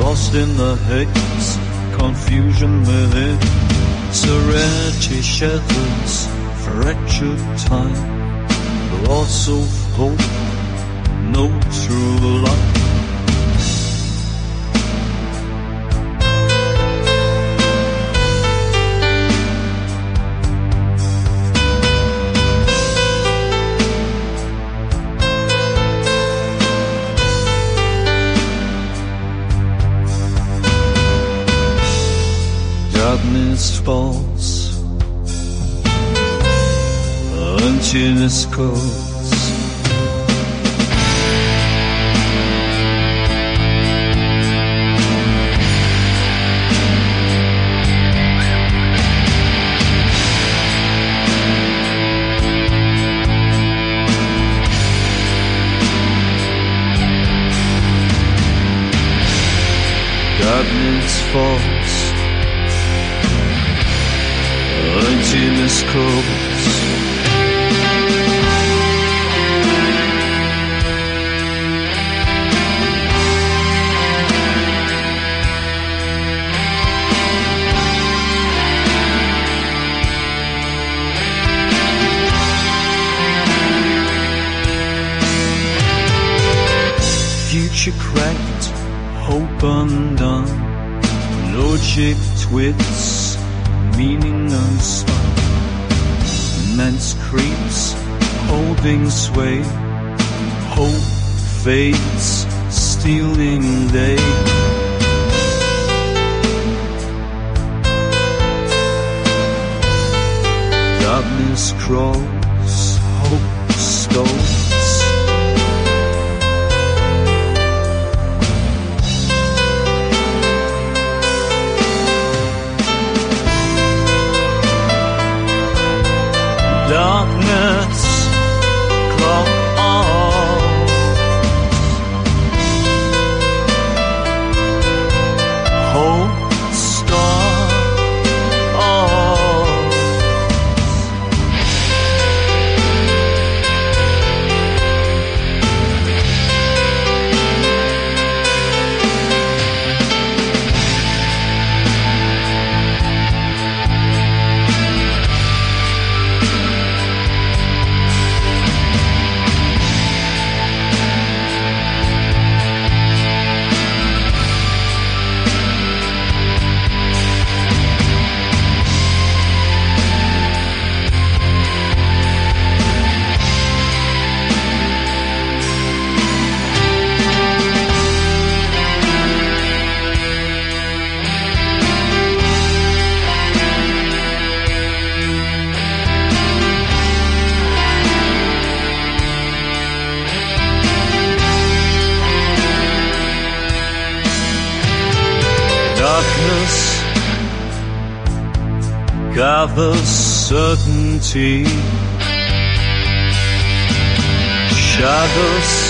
Lost in the haze, confusion within. Serenity shatters, fractured time. Loss of hope, no true light. Darkness falls Emptiness calls Darkness falls emptiness Future cracked, hope undone, logic twits meaning unspun. Immense creeps holding sway. Hope fades, stealing day. Darkness crawls, hope stalls. Darkness gathers certainty. Shadows